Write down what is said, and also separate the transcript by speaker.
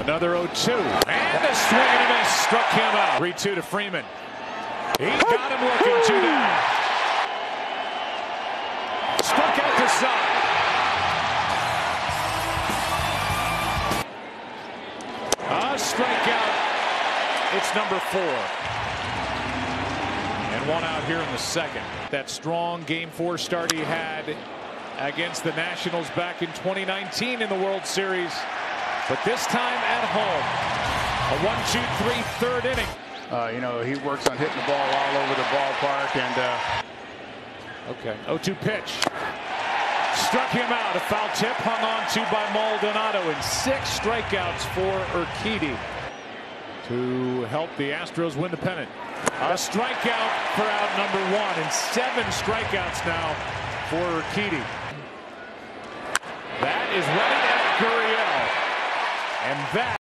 Speaker 1: Another 0-2. And a swing and a miss. Struck him out. 3-2 to Freeman. He's got him looking. Two down. Struck out the side. A strikeout. It's number four. And one out here in the second. That strong game four start he had against the Nationals back in 2019 in the World Series. But this time at home. A one, two, three, third inning.
Speaker 2: Uh, you know, he works on hitting the ball all over the ballpark. And uh...
Speaker 1: okay, 0-2 pitch. Struck him out. A foul tip hung on to by Maldonado and six strikeouts for Urquidy to help the Astros win the pennant. A strikeout for out number one and seven strikeouts now for Urquidy. That is Gurriel. And that